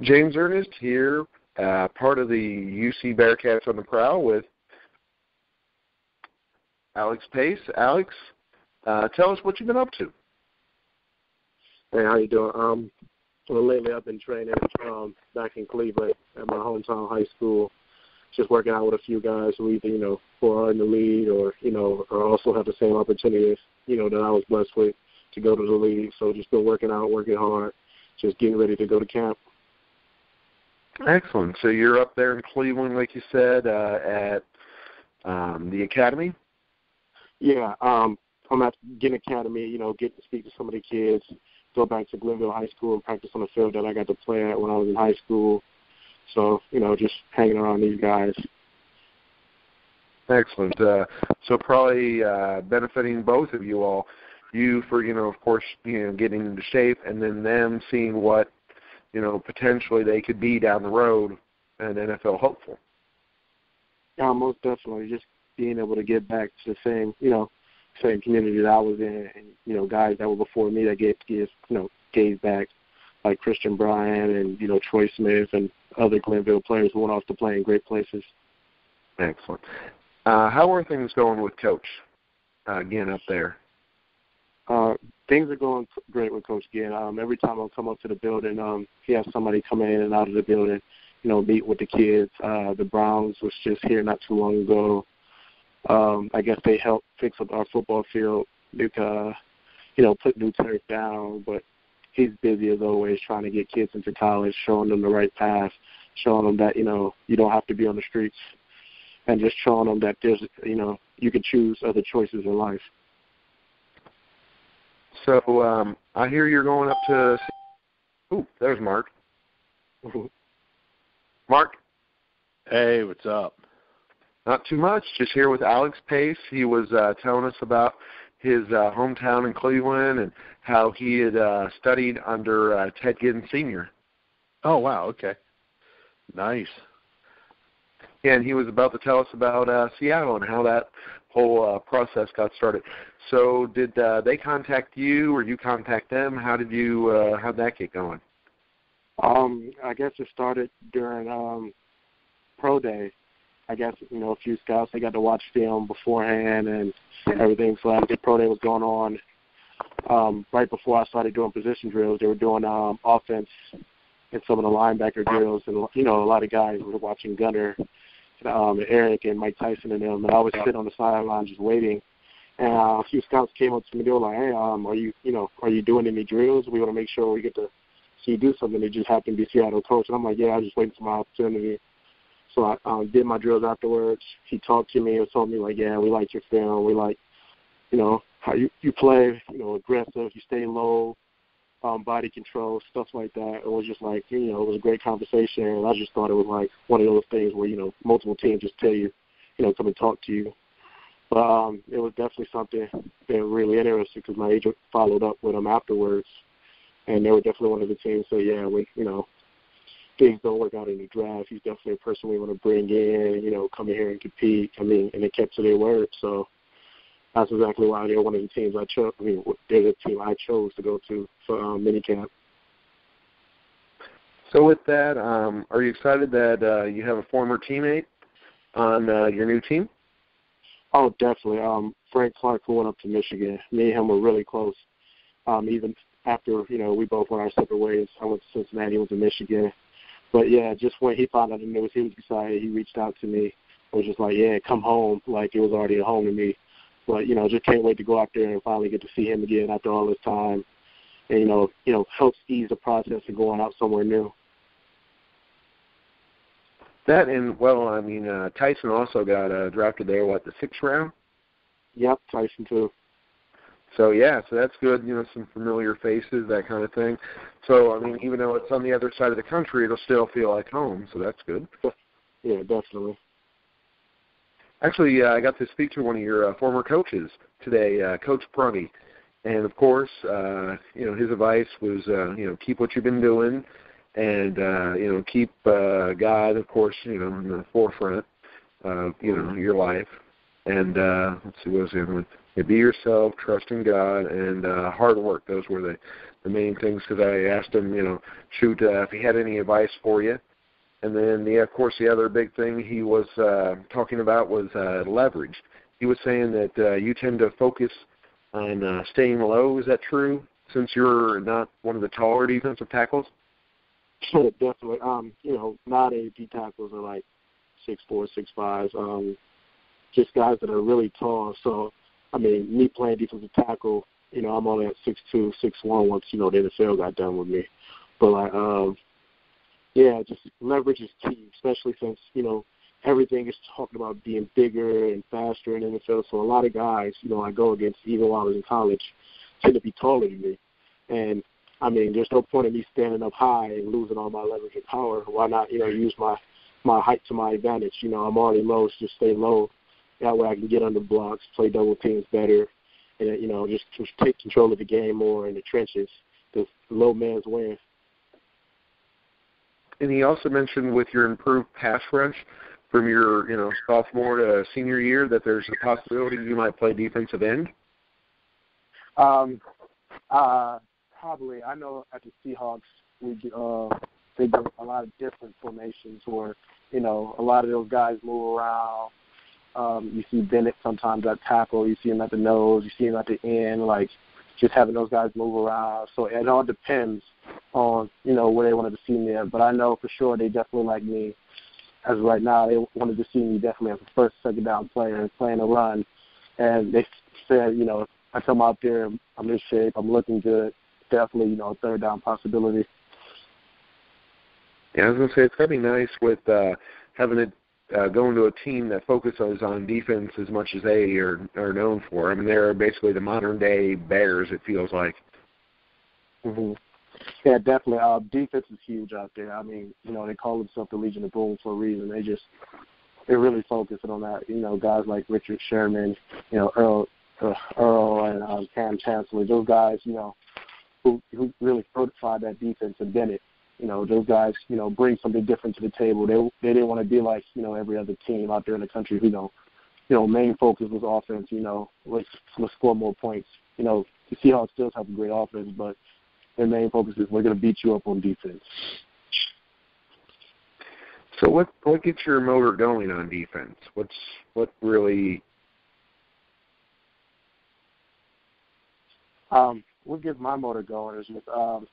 James Ernest here, uh, part of the UC Bearcats on the Prowl with Alex Pace. Alex, uh, tell us what you've been up to. Hey, how you doing? Um, well, lately I've been training um, back in Cleveland at my hometown high school, just working out with a few guys who either you know who are in the league or you know or also have the same opportunities you know that I was blessed with to go to the league. So just been working out, working hard, just getting ready to go to camp. Excellent. So you're up there in Cleveland, like you said, uh, at um, the academy. Yeah, um, I'm at Ginn Academy. You know, get to speak to some of the kids. Go back to Glenville High School and practice on the field that I got to play at when I was in high school. So you know, just hanging around these guys. Excellent. Uh, so probably uh, benefiting both of you all. You for you know, of course, you know, getting into shape, and then them seeing what you know potentially they could be down the road, an NFL hopeful. Yeah, most definitely. Just being able to get back to the same, you know, same community that I was in, and you know, guys that were before me that gave, gave you know, gave back, like Christian Bryant and you know Troy Smith and other Glenville players who went off to play in great places. Excellent. Uh, how are things going with Coach? Uh, again, up there. Uh, things are going great with Coach Ginn. Um, every time I come up to the building, um, he has somebody come in and out of the building, you know, meet with the kids. Uh, the Browns was just here not too long ago. Um, I guess they helped fix up our football field. Uh, you know, put new turf down, but he's busy as always trying to get kids into college, showing them the right path, showing them that you know you don't have to be on the streets, and just showing them that there's you know you can choose other choices in life. So um, I hear you're going up to. Ooh, there's Mark. Mark. Hey, what's up? Not too much. Just here with Alex Pace. He was uh, telling us about his uh, hometown in Cleveland and how he had uh, studied under uh, Ted Ginn Sr. Oh wow, okay, nice. And he was about to tell us about uh, Seattle and how that whole uh, process got started. So, did uh, they contact you, or you contact them? How did you? Uh, how'd that get going? Um, I guess it started during um, pro day. I guess you know a few scouts they got to watch film beforehand and everything. So the pro day was going on, um, right before I started doing position drills, they were doing um, offense and some of the linebacker drills, and you know a lot of guys were watching Gunner, um, Eric and Mike Tyson and them, and I was sitting on the sideline just waiting. And uh, a few scouts came up to me. They were like, "Hey, um, are you, you know, are you doing any drills? We want to make sure we get to see you do something." They just happened to be Seattle coach, and I'm like, "Yeah, I was just waiting for my opportunity." So I um, did my drills afterwards. He talked to me and told me like, "Yeah, we like your film. We like, you know, how you you play. You know, aggressive. You stay low, um, body control, stuff like that." It was just like, you know, it was a great conversation, and I just thought it was like one of those things where you know multiple teams just tell you, you know, come and talk to you. But um, it was definitely something that really interested because my agent followed up with them afterwards, and they were definitely one of the teams. So yeah, we, you know, things don't work out in the draft, he's definitely a person we want to bring in, you know, come in here and compete. I mean, and they kept to their word. So that's exactly why they're one of the teams I chose. I mean, they're the team I chose to go to for um, minicamp. So with that, um, are you excited that uh, you have a former teammate on uh, your new team? Oh, definitely. Um, Frank Clark, who went up to Michigan, me and him were really close. Um, even after you know we both went our separate ways, I went to Cincinnati, he went to Michigan. But yeah, just when he found out the news, he was excited. He reached out to me. I was just like, yeah, come home. Like it was already a home to me. But you know, just can't wait to go out there and finally get to see him again after all this time. And you know, you know, helps ease the process of going out somewhere new. That and well, I mean, uh, Tyson also got uh, drafted there. What the sixth round? Yep, Tyson too. So yeah, so that's good. You know, some familiar faces, that kind of thing. So I mean, even though it's on the other side of the country, it'll still feel like home. So that's good. Yeah, definitely. Actually, uh, I got to speak to one of your uh, former coaches today, uh, Coach Prunty, and of course, uh, you know, his advice was, uh, you know, keep what you've been doing, and uh, you know, keep uh, God, of course, you know, in the forefront, uh, you know, your life. And uh, let's see, what was the other one? Yeah, be yourself, trust in God, and uh, hard work. Those were the the main things because I asked him, you know, shoot uh, if he had any advice for you. And then, yeah, of course, the other big thing he was uh, talking about was uh, leverage. He was saying that uh, you tend to focus on uh, staying low. Is that true? Since you're not one of the taller defensive tackles. Definitely. Um, you know, nowadays D tackles are like six four, six five. Um, just guys that are really tall. So, I mean, me playing defensive tackle, you know, I'm only at six two, six one once you know the NFL got done with me. But like, um, yeah, just leverage is key, especially since you know everything is talking about being bigger and faster in the NFL. So a lot of guys, you know, I go against even while I was in college, tend to be taller than me. And I mean, there's no point in me standing up high and losing all my leverage and power. Why not, you know, use my my height to my advantage? You know, I'm already low, so just stay low. That way, I can get under blocks, play double teams better, and you know, just, just take control of the game more in the trenches. The low man's win. And he also mentioned with your improved pass rush from your, you know, sophomore to senior year that there's a possibility you might play defensive end. Um, uh, probably. I know at the Seahawks we uh they do a lot of different formations where you know a lot of those guys move around. Um, you see Bennett sometimes at tackle, you see him at the nose, you see him at the end, like just having those guys move around. So it all depends on you know where they wanted to see me at. But I know for sure they definitely like me. As right now, they wanted to see me definitely as a first, second down player playing a run, and they said, you know, I come out there, I'm in shape, I'm looking good. Definitely, you know, a third down possibility. Yeah, I was gonna say it's gonna be nice with uh, having it uh, going to a team that focuses on defense as much as they are are known for. I mean, they're basically the modern day Bears. It feels like. Mm-hmm. Yeah, definitely. Uh, defense is huge out there. I mean, you know, they call themselves the Legion of Boom for a reason. They just they're really focusing on that. You know, guys like Richard Sherman, you know, Earl uh, Earl and um, Kam Chancellor, those guys, you know, who who really fortified that defense and Bennett. You know, those guys, you know, bring something different to the table. They they didn't want to be like you know every other team out there in the country. Who, you know, you know, main focus was offense. You know, let's let's score more points. You know, the Seahawks still have a great offense, but their main focus is we're going to beat you up on defense. So what what gets your motor going on defense? What's what really um what gets my motor going. Is just um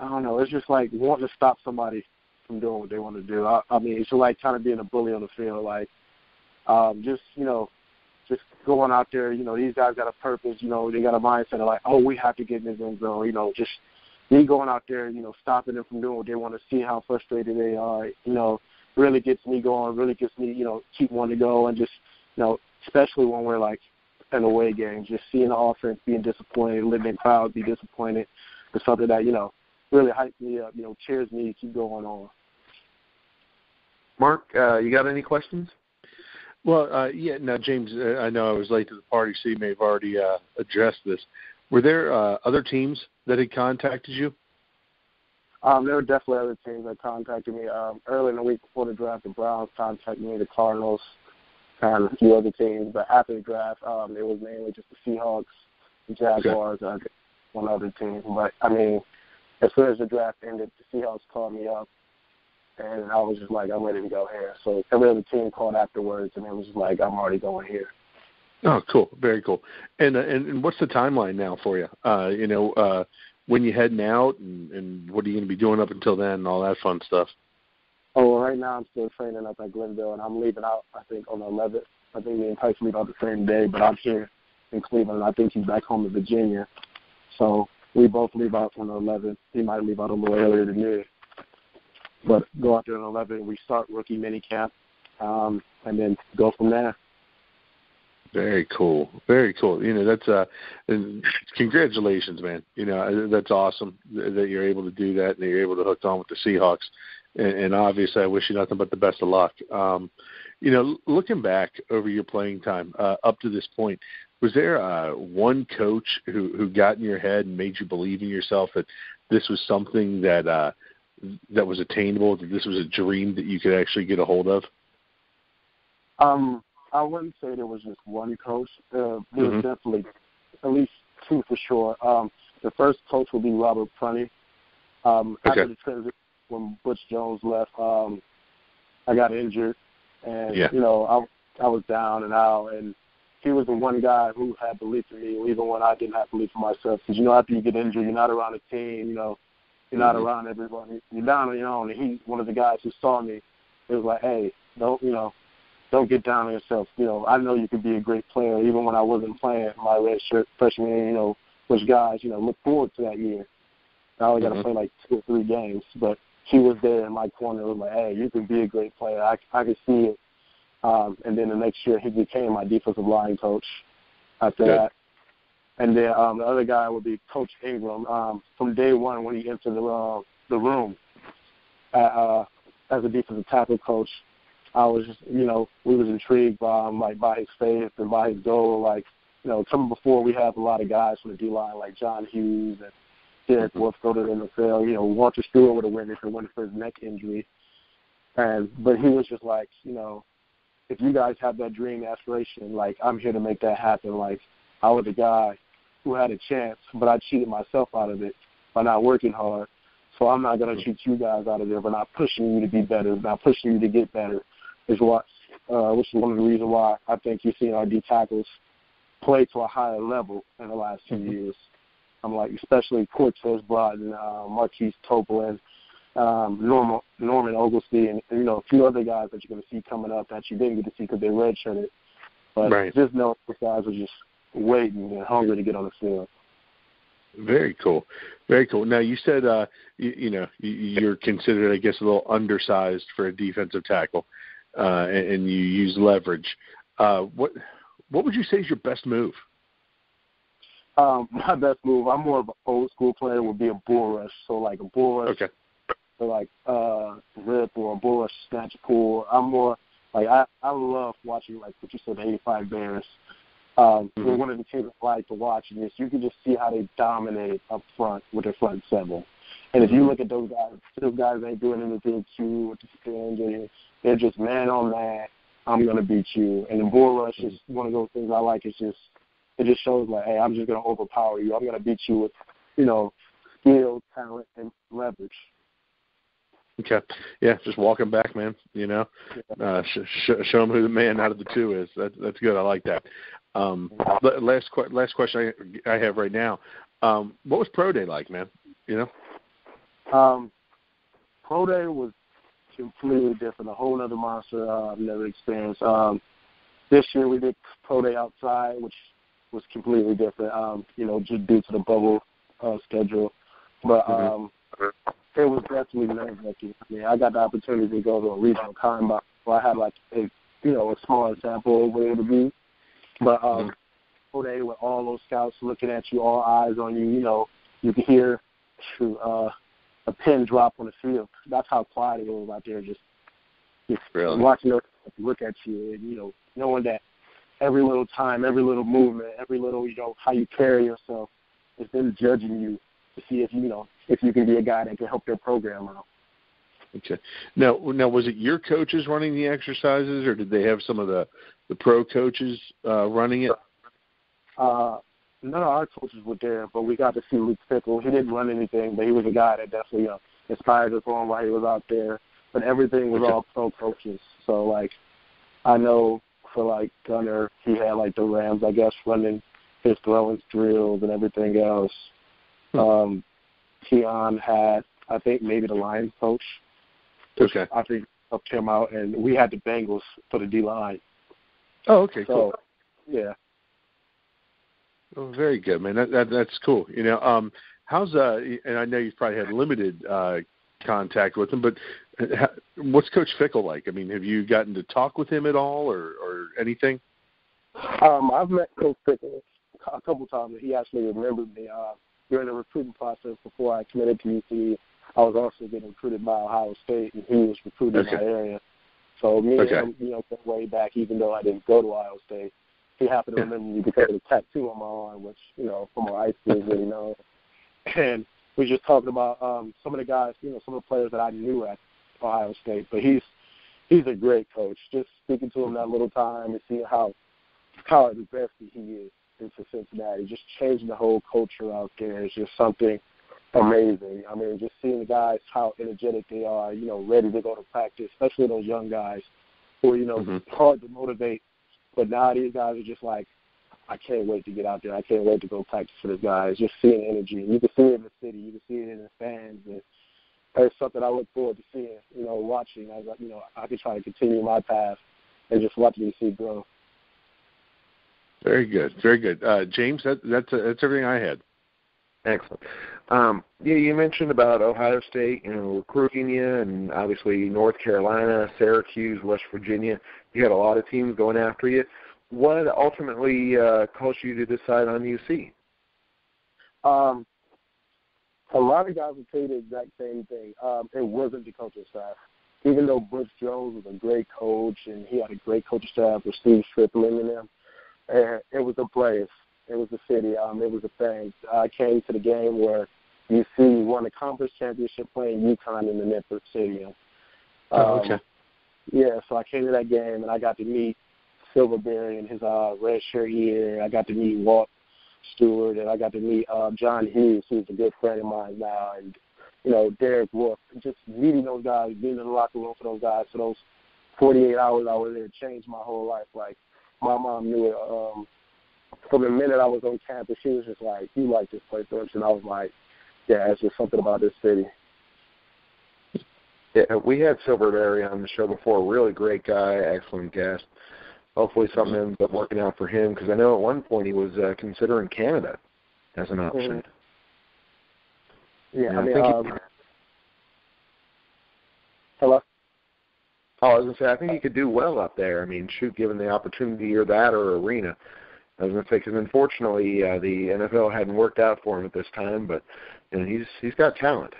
I don't know, it's just like wanting to stop somebody from doing what they want to do. I, I mean it's like kind of being a bully on the field, like um just, you know, just going out there, you know, these guys got a purpose, you know, they got a mindset of like, oh, we have to get in this end zone, you know, just me going out there, you know, stopping them from doing what they want to see how frustrated they are, you know, really gets me going, really gets me, you know, keep wanting to go. And just, you know, especially when we're like in away games, just seeing the offense being disappointed, living the crowd be disappointed is something that, you know, really hypes me up, you know, cheers me to keep going on. Mark, uh, you got any questions? Well, uh, yeah. Now, James, uh, I know I was late to the party, so you may have already uh, addressed this. Were there uh, other teams that had contacted you? Um, there were definitely other teams that contacted me. Um, early in the week before the draft, the Browns contacted me, the Cardinals, and a few other teams. But after the draft, um, it was mainly just the Seahawks, the Jaguars, okay. and one other team. But I mean, as soon as the draft ended, the Seahawks called me up, and I was just like, I'm ready to go here. So every other team called afterwards, and it was just like, I'm already going here. Oh, cool, very cool. And uh, and, and what's the timeline now for you? Uh, you know, uh, when you heading out, and, and what are you going to be doing up until then, and all that fun stuff. Oh, well, right now I'm still training up at Glenville, and I'm leaving out. I think on the 11th. I think me and Tyson leave out the same day, but I'm here in Cleveland. I think he's back home in Virginia, so we both leave out on the 11th. He might leave out a little earlier than me, but go out there on the 11th. We start rookie mini camp, um, and then go from there. Very cool. Very cool. You know, that's uh congratulations, man. You know, that's awesome that you're able to do that and you're able to hook on with the Seahawks. And, and obviously, I wish you nothing but the best of luck. Um, you know, looking back over your playing time uh, up to this point, was there uh, one coach who who got in your head and made you believe in yourself that this was something that uh, that was attainable, that this was a dream that you could actually get a hold of? Um, I wouldn't say there was just one coach. Uh, there mm-hmm. was definitely at least two for sure. Um, the first coach will be Robert Prunty. Um, after the transition when Butch Jones left, um, I got injured, and Yeah. you know I I was down and out, and he was the one guy who had belief in me, even when I didn't have belief in myself. Because you know, after you get injured, you're not around a team. You know, you're not Mhm. around everybody. You're down on your own. And he's one of the guys who saw me. It was like, hey, don't you know, don't get down on yourself. You know, I know you could be a great player, even when I wasn't playing my red shirt freshman year. You know, which guys, you know, look forward to that year. I only got to play like two or three games, but he was there in my corner. Was like, hey, you can be a great player. I I could see it. Um, and then the next year, he became my defensive line coach. After Good. that, and then um, the other guy would be Coach Ingram. Um, from day one, when he entered the uh, the room uh, uh, as a defensive tackle coach, I was just, you know, we was intrigued by him, like by his faith and by his goal. Like, you know, coming before we have a lot of guys from the D line like John Hughes and Derek mm-hmm. Wolfe go to the NFL. You know, Walter Stewart would have went if it wasn't for his neck injury. And but he was just like, you know, if you guys have that dream aspiration, like I'm here to make that happen. Like I was the guy who had a chance, but I cheated myself out of it by not working hard. So I'm not gonna mm-hmm. cheat you guys out of there by not pushing you to be better, not pushing you to get better. Is what, uh, which is one of the reasons why I think you're seeing our D tackles play to a higher level in the last 2 years. I'm like, especially Cortez Broughton, uh, Marquise Copeland, um, Norman Norman Oglesby, and, you know a few other guys that you're going to see coming up that you didn't get to see because they redshirted. But Right. just know those guys are just waiting and hungry to get on the field. Very cool, very cool. Now you said uh, you, you know you, you're considered, I guess, a little undersized for a defensive tackle, and, and you use leverage. Uh, what what would you say is your best move? Um, my best move, I'm more of an old school player, would be a bull rush. So like a bull rush, Okay, so like uh, rip or a bull rush snatch pull. I'm more like I I love watching like what you said, the 85 Bears. Um, Mhm. One of the things I like to watch is you can just see how they dominate up front with their front seven. And if you look at those guys, those guys ain't doing anything cute with the spins. Or they're just man on man. I'm gonna beat you. And the bull rush is one of those things I like. It's just it just shows like, hey, I'm just gonna overpower you. I'm gonna beat you with, you know, skill, talent, and leverage. okay, yeah, just walking back, man. You know, uh, sh- sh- show them who the man out of the two is. That, that's good. I like that. Um, la- last que- last question I, I have right now. Um, what was pro day like, man? You know, Um, Pro Day was completely different, a whole other monster uh, I've never experienced. Um, this year we did Pro Day outside, which was completely different, um, you know, just due to the bubble uh, schedule. But um, it was definitely nerve wracking. I mean, I got the opportunity to go to a regional combine, so I had like a, you know, a small sample of it would be. But um, Mhm. Pro Day with all those scouts looking at you, all eyes on you, you know, you can hear shoot, uh, a pin drop on the field. That's how quiet it was out there. Just, just Really? watching them look at you, and you know, knowing that every little time, every little movement, every little, you know, how you carry yourself, is them judging you to see if you know if you can be a guy that can help their program out. Okay. Now, now was it your coaches running the exercises, or did they have some of the the pro coaches uh, running it? Uh, none of our coaches were there, but we got to see Luke Fickell. He didn't run anything, but he was a guy that definitely uh, inspired us on while he was out there. But everything was all pro coaches. So like, I know for like Gunner, he had like the Rams, I guess, running his throwing drills and everything else. Hmm. Um, Keon had, I think, maybe the Lions coach. Okay. I think helped him out, and we had the Bengals for the D line. Oh, okay, So, cool. yeah. Oh, very good, man. That, that that's cool. You know, um, how's uh, and I know you've probably had limited uh contact with him, but uh, how, what's Coach Fickell like? I mean, have you gotten to talk with him at all, or or anything? Um, I've met Coach Fickell a couple times. He actually remembered me uh, during the recruiting process before I committed to UC. I was also getting recruited by Ohio State, and he was recruited in Okay. my area. So me Okay. and him, you know, way back, even though I didn't go to Ohio State. He happened to remember me because of the tattoo on my arm, which you know, from my high school, really know. And we just talking about um, some of the guys, you know, some of the players that I knew at Ohio State. But he's he's a great coach. Just speaking to him that little time and seeing how how invested he is into Cincinnati. Just changing the whole culture out there is just something amazing. I mean, just seeing the guys how energetic they are, you know, ready to go to practice, especially those young guys who are, you know, mm-hmm. hard to motivate. But now these guys are just like, I can't wait to get out there. I can't wait to go practice for this guy. It's just seeing energy. You can see it in the city. You can see it in the fans. And it's something I look forward to seeing, you know, watching as, you know, I can try to continue my path and just watching the see grow. Very good, very good, uh, James. That, that's uh, that's everything I had. Excellent. Um, yeah, you mentioned about Ohio State, you know, recruiting you, and obviously North Carolina, Syracuse, West Virginia. You had a lot of teams going after you. What ultimately uh, caused you to decide on UC? Um, a lot of guys would say the exact same thing. Um, it wasn't the coaching staff. Even though Butch Jones was a great coach and he had a great coaching staff with Steve Stripling and them, and it was the players. It was the city. Um, it was the thing. I came to the game where UC won the conference championship playing UConn in the Nippert Stadium. Um, oh, okay. Yeah, so I came to that game and I got to meet Silverberry in his uh, red shirt year. I got to meet Walt Stewart and I got to meet uh, John Hughes, who's a good friend of mine now, and you know Derek Wolfe. Just meeting those guys, being in the locker room for those guys for those 48 hours I was there changed my whole life. Like my mom knew it. Um, from the minute I was on campus, she was just like, "You like this place, don't you?" And I was like, "Yeah, it's just something about this city." Yeah, we had Silverberry on the show before. Really great guy, excellent guest. Hopefully, something ends up working out for him because I know at one point he was uh, considering Canada as an option. Mm-hmm. Yeah, I mean, I um, he, hello. Oh, I was gonna say I think he could do well up there. I mean, shoot, given the opportunity or that or arena. I was gonna say because unfortunately uh, the NFL hadn't worked out for him at this time, but you know, he's he's got talent.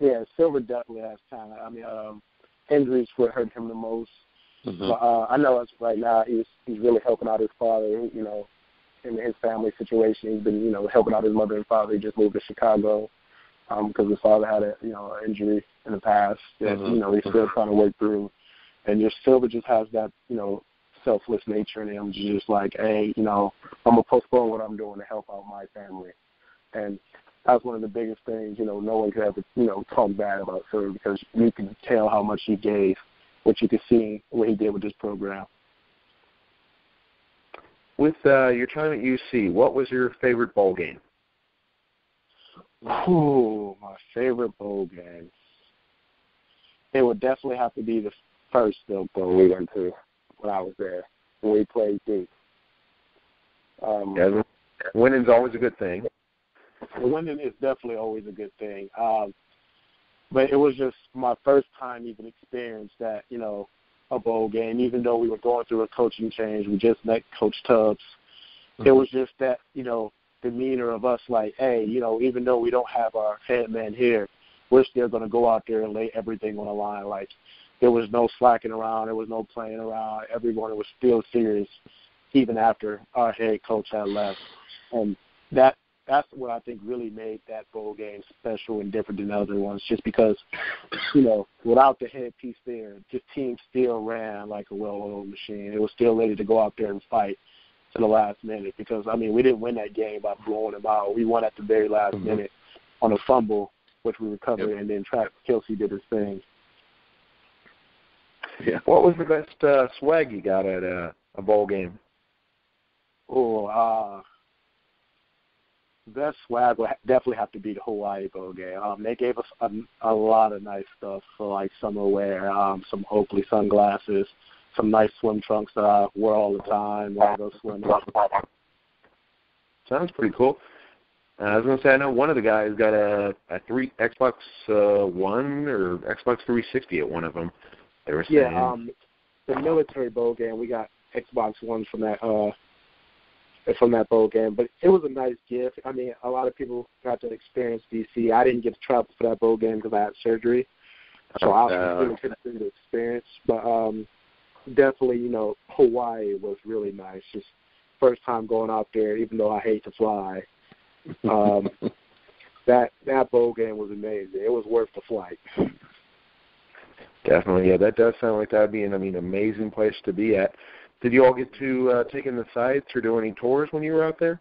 Yeah, Silver definitely has talent. I mean, um, injuries would hurt him the most. Mm-hmm. But uh, I know as right now he's he's really helping out his father. You know, in his family situation, he's been you know helping out his mother and father. He just moved to Chicago um, because his father had a you know an injury in the past that mm-hmm. you know he's still trying to work through. And just Silver just has that you know selfless nature in him. Just like, hey, you know, I'm gonna postpone what I'm doing to help out my family. And that's one of the biggest things. You know, no one could ever you know talk bad about Silver because you can tell how much he gave, what you could see what he did with this program. With uh, your time at UC, what was your favorite bowl game? Ooh, my favorite bowl game. It would definitely have to be the first Belk Bowl we went to when I was there when we played Duke. Um, yeah, winning's always a good thing. Winning is definitely always a good thing. Um, but it was just my first time even experience that, you know, a bowl game. Even though we were going through a coaching change, we just met Coach Tubbs. Mm-hmm. It was just that, you know, demeanor of us like, hey, you know, even though we don't have our head man here, we're still going to go out there and lay everything on the line. Like there was no slacking around, there was no playing around. Everyone was still serious, even after our head coach had left, and that that's what I think really made that bowl game special and different than other ones. Just because, you know, without the headpiece there, the team still ran like a well-oiled machine. It was still ready to go out there and fight to the last minute because I mean we didn't win that game by blowing them out. We won at the very last mm-hmm. minute on a fumble, which we recovered, yep. and then Travis Kelce did his thing. Yeah. What was the best uh, swag you got at a, a bowl game? Oh, uh, best swag would definitely have to be the Hawaii Bowl game. Um, they gave us a, a lot of nice stuff for like summer wear, um, some Oakley sunglasses, some nice swim trunks that I wear all the time when I go swimming. Sounds pretty cool. Uh, I was gonna say I know one of the guys got a a three Xbox uh, One or Xbox 360 at one of them. They were saying. Yeah, um, the military bowl game we got Xbox Ones from that uh from that bowl game, but it was a nice gift. I mean, a lot of people got to experience DC. I didn't get to travel for that bowl game because I had surgery, so I was really consider the experience. But um, definitely, you know, Hawaii was really nice. Just first time going out there, even though I hate to fly. Um, that that bowl game was amazing. It was worth the flight. Definitely, yeah, that does sound like that'd be an I mean amazing place to be at. did you all get to uh, take in the sights or do any tours when you were out there?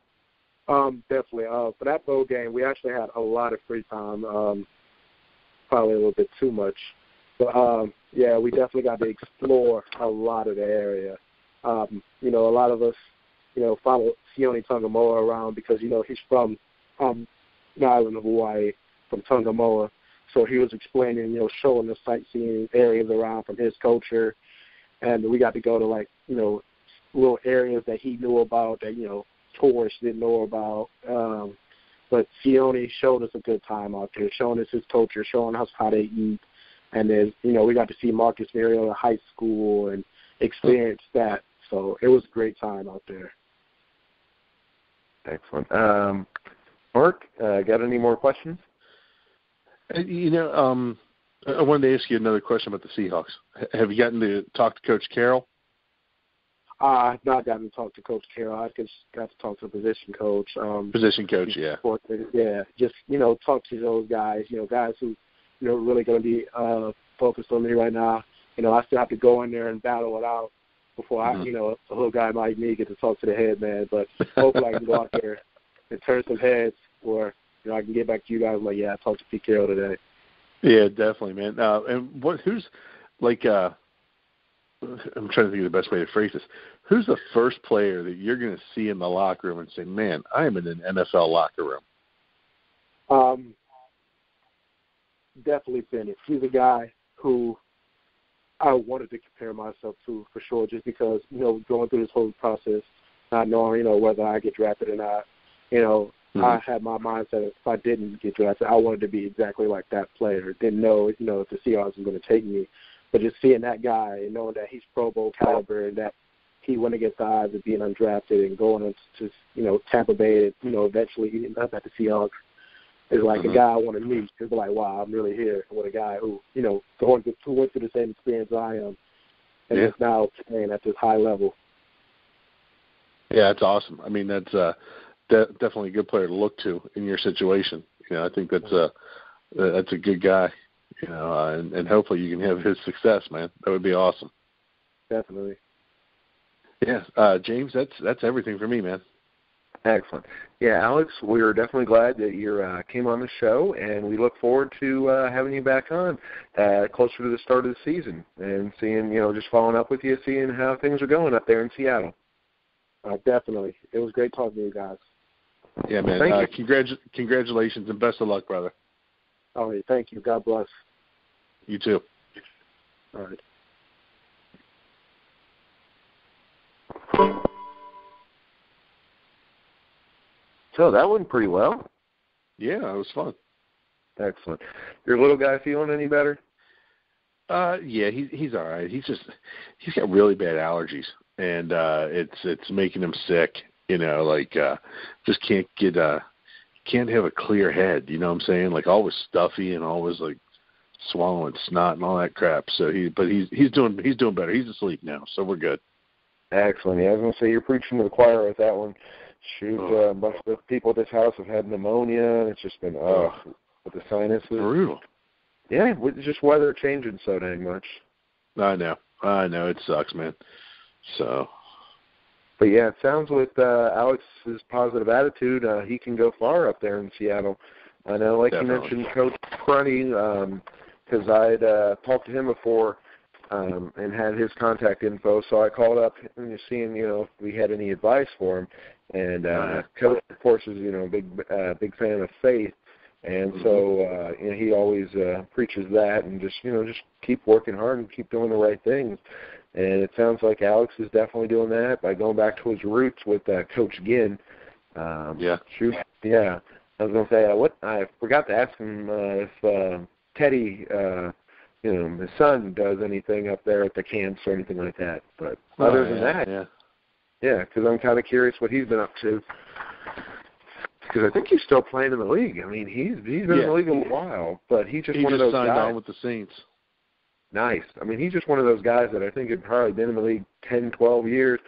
Um, definitely. Uh, for that bowl game, we actually had a lot of free time. Um, probably a little bit too much, but um, yeah, we definitely got to explore a lot of the area. Um, you know, a lot of us, you know, follow Sione Tungamoa around because you know he's from um, the island of Hawaii, from Tungamoa. So he was explaining, you know, showing the sightseeing areas around from his culture, and we got to go to like, you know, little areas that he knew about that you know tourists didn't know about. Um, but Sione showed us a good time out there, showing us his culture, showing us how they eat, and then you know we got to see Marcus Mariota High School and experience that. So it was a great time out there. Excellent. Um, Mark, uh, got any more questions? Uh, you know, um, I wanted to ask you another question about the Seahawks. Have you gotten to talk to Coach Carroll? Uh, I've not gotten to talk to Coach Carroll. I just got to talk to the position coach. Um, position coach, yeah. Yeah, just you know, talk to those guys. You know, guys who you know really going to be uh, focused on me right now. You know, I still have to go in there and battle it out before I, mm-hmm. you know, a little guy like me get to talk to the head man. But hopefully I can go out there and turn some heads, or you know, I can get back to you guys like, yeah, I talked to Carroll today. Yeah, definitely, man. Uh, and what? Who's like? uh I'm trying to think of the best way to phrase this. Who's the first player that you're going to see in the locker room and say, "Man, I am in an NFL locker room"? Um, definitely Penix. He's a guy who I wanted to compare myself to for sure, just because you know going through this whole process, not knowing you know whether I get drafted or not. You know, mm-hmm. I had my mindset if I didn't get drafted, I wanted to be exactly like that player. Didn't know you know if the Seahawks were going to take me but just seeing that guy and knowing that he's Pro Bowl caliber and that he went against the odds of being undrafted and going into you know Tampa Bay, and, you know eventually he ended up at the Seahawks is like mm-hmm. a guy I want to meet. It's like wow, I'm really here with a guy who you know going to, who went through the same experience I am, and yeah. is now playing at this high level. Yeah, that's awesome. I mean, that's uh, de- definitely a good player to look to in your situation. You know, I think that's a that's a good guy you know, uh, and, and hopefully you can have his success, man. That would be awesome. Definitely. Yeah, uh, James, that's that's everything for me, man. Excellent. Yeah, Alex, we are definitely glad that you uh, came on the show, and we look forward to uh, having you back on uh, closer to the start of the season and seeing, you know, just following up with you, seeing how things are going up there in Seattle. Uh, definitely. It was great talking to you guys. Yeah, man. Thank uh, you. Congratu- congratulations and best of luck, brother. All right. Thank you. God bless. You too. All right. So that went pretty well. Yeah, it was fun. Excellent. Your little guy feeling any better? Uh, yeah, he's he's all right. He's just he's got really bad allergies, and uh, it's it's making him sick. You know, like uh, just can't get uh can't have a clear head. You know what I'm saying? Like always stuffy and always like swallowing snot and all that crap. So he, but he's he's doing he's doing better. He's asleep now, so we're good. Excellent. Yeah, I was gonna say you're preaching to the choir with that one. Shoot, oh. uh, bunch of people at this house have had pneumonia, and it's just been oh, with the sinuses. Brutal. Yeah, it's just weather changing so dang much. I know, I know, it sucks, man. So but yeah, it sounds with uh, Alex's positive attitude, uh, he can go far up there in Seattle. I know, like Definitely. you mentioned, Coach Prunty, because um, I'd uh, talked to him before um, and had his contact info, so I called up and seeing, you know, if we had any advice for him. And uh, Coach, of course, is you know a big uh, big fan of faith, and mm-hmm. so uh, you know he always uh, preaches that, and just you know just keep working hard and keep doing the right things. And it sounds like Alex is definitely doing that by going back to his roots with uh, Coach Ginn. Um, yeah. Shoot, yeah. I was going to say uh, what I forgot to ask him uh, if uh, Teddy, uh, you know, his son does anything up there at the camps or anything like that. But oh, other than that, yeah, yeah, because I'm kind of curious what he's been up to. Because I think he's still playing in the league. I mean, he's he's been yeah. in the league a while, but he's just he one just of those signed guys. on with the Saints nice. I mean, he's just one of those guys that I think had probably been in the league ten, twelve years,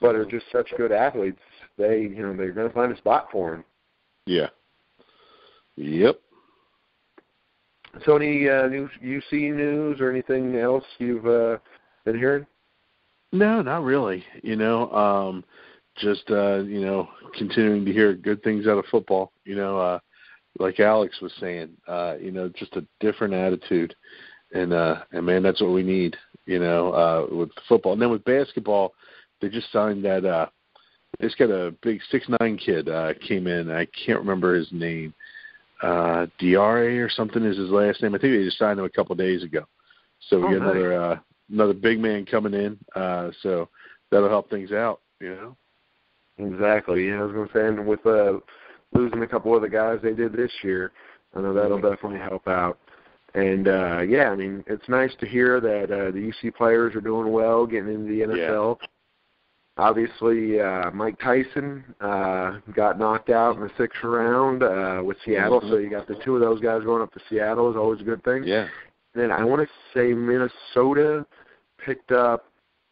but are just such good athletes. They, you know, they're going to find a spot for him. Yeah. Yep. So, any uh, new UC news or anything else you've uh, been hearing? No, not really. You know, um, just uh, you know, continuing to hear good things out of football. You know, uh, like Alex was saying, uh, you know, just a different attitude, and uh, and man, that's what we need. You know, uh, with football, and then with basketball, they just signed that. uh They just got a big six nine kid uh, came in. I can't remember his name. Uh, Diarra or something is his last name. I think they just signed him a couple of days ago. So we oh, got nice. another uh, another big man coming in. Uh, so that'll help things out. You know. Exactly. Yeah, I was to say, and with uh, losing a couple of the guys they did this year, I know that'll definitely help out. And uh yeah, I mean, it's nice to hear that uh the UC players are doing well, getting into the NFL. Yeah. Obviously, uh Mike Tyson uh got knocked out in the sixth round uh with Seattle, Mhm. so you got the two of those guys going up to Seattle is always a good thing. Yeah. Then I want to say Minnesota picked up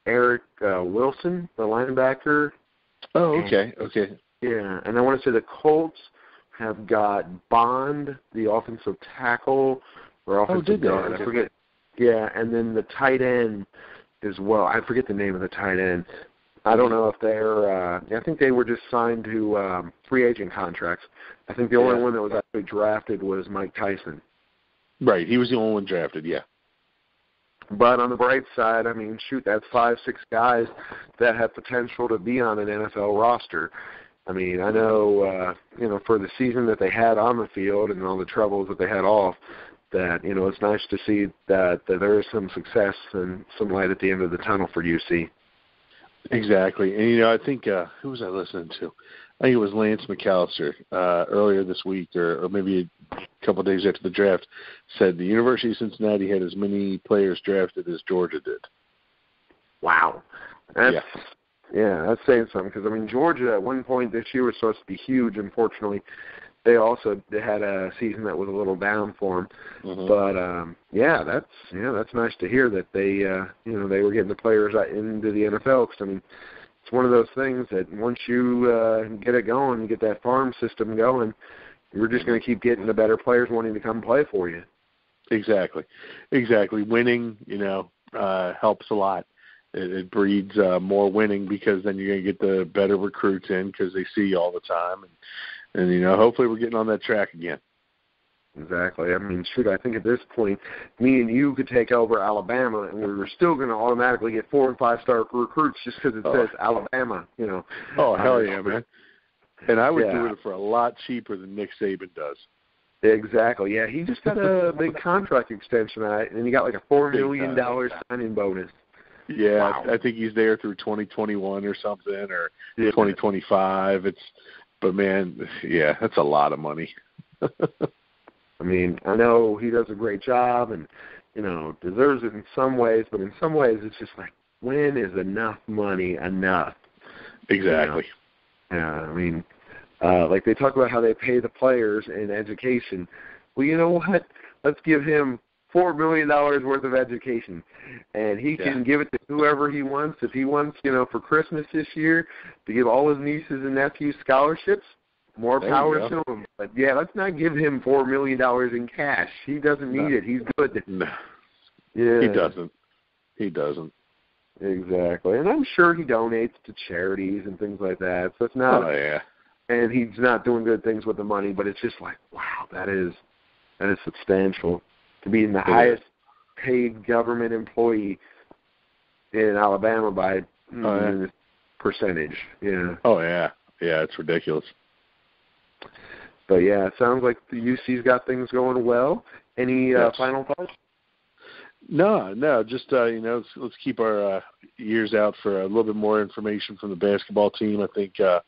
Eric uh, Wilson, the linebacker. Oh, okay, okay. Yeah, and I want to say the Colts have got Bond, the offensive tackle or offensive Oh, did they? guard. I forget. Yeah, and then the tight end as well. I forget the name of the tight end. I don't know if they're. uh I think they were just signed to um free agent contracts. I think the only one that was actually drafted was Mike Tyson. Right. He was the only one drafted. Yeah. But on the bright side, I mean, shoot, that's five, six guys that have potential to be on an NFL roster. I mean, I know, uh, you know, for the season that they had on the field and all the troubles that they had off, that you know, it's nice to see that, that there is some success and some light at the end of the tunnel for UC. Exactly. And you know, I think uh who was I listening to? I think it was Lance McAlister uh earlier this week or, or maybe a couple of days after the draft said the University of Cincinnati had as many players drafted as Georgia did. Wow, that's Yeah. yeah, that's saying something because I mean, Georgia at one point this year was supposed to be huge. Unfortunately, they also they had a season that was a little down for them. Mhm. But um yeah, that's yeah, that's nice to hear that they uh you know they were getting the players into the NFL because I mean it's one of those things that once you uh get it going, you get that farm system going, you're just going to keep getting the better players wanting to come play for you. Exactly. Exactly. Winning, you know, uh helps a lot. It, it breeds uh, more winning because then you're going to get the better recruits in because they see you all the time, and and you know, hopefully we're getting on that track again. Exactly. I mean, shoot, I think at this point, me and you could take over Alabama, and we were still going to automatically get four and five star recruits just because it Oh. says Alabama. You know. Oh hell yeah, man! And I would do it for a lot cheaper than Nick Saban does. Exactly. Yeah, he just got a big contract extension, and he got like a four million time. dollar signing bonus. Yeah, Wow. I think he's there through 2021 or something, or Yeah. 2025. It's, but man, yeah, that's a lot of money. I mean, I know he does a great job, and you know deserves it in some ways, but in some ways it's just like, when is enough money enough? exactly. Yeah, I mean, uh, like they talk about how they pay the players in education. Well, you know what? Let's give him four million dollars worth of education, and he can give it to whoever he wants. If he wants, you know, for Christmas this year, to give all his nieces and nephews scholarships, more There power to him. But yeah, let's not give him four million dollars in cash. He doesn't need No. it. He's good. No, Yeah, he doesn't. He doesn't. exactly. And I'm sure he donates to charities and things like that. So it's not oh yeah. and he's not doing good things with the money, but it's just like, wow, that is that is substantial to be the highest paid government employee in Alabama by Oh, yeah. percentage. Yeah. Oh yeah. Yeah, it's ridiculous. But yeah, it sounds like the UC's got things going well. Any uh, final thoughts? No, no, just uh, you know, let's, let's keep our uh, ears out for a little bit more information from the basketball team. I think uh,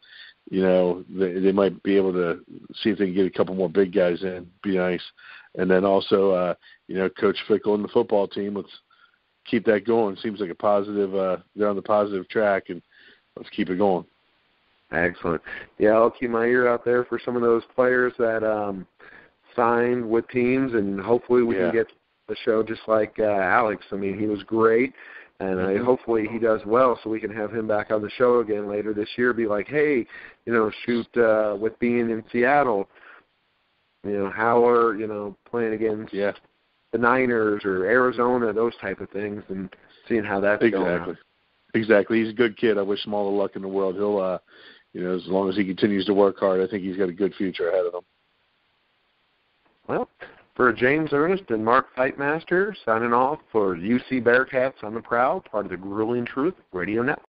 you know they, they might be able to see if they can get a couple more big guys in. Be nice, and then also uh, you know Coach Fickell and the football team. Let's keep that going. Seems like a positive. Uh, they're on the positive track, and let's keep it going. Excellent. Yeah, I'll keep my ear out there for some of those players that um signed with teams, and hopefully we Yeah. can get the show just like uh, Alex. I mean, he was great, and I Mhm. hopefully he does well, so we can have him back on the show again later this year. Be like, hey, you know, shoot uh, with being in Seattle. You know, how are you know playing against Yeah, the Niners or Arizona, those type of things, and seeing how that's going. exactly. Exactly. He's a good kid. I wish him all the luck in the world. He'll, uh, you know, as long as he continues to work hard, I think he's got a good future ahead of him. Well, for James Ernest and Mark Fightmaster, signing off for UC Bearcats on the Prowl, part of the Grueling Truth Radio Network.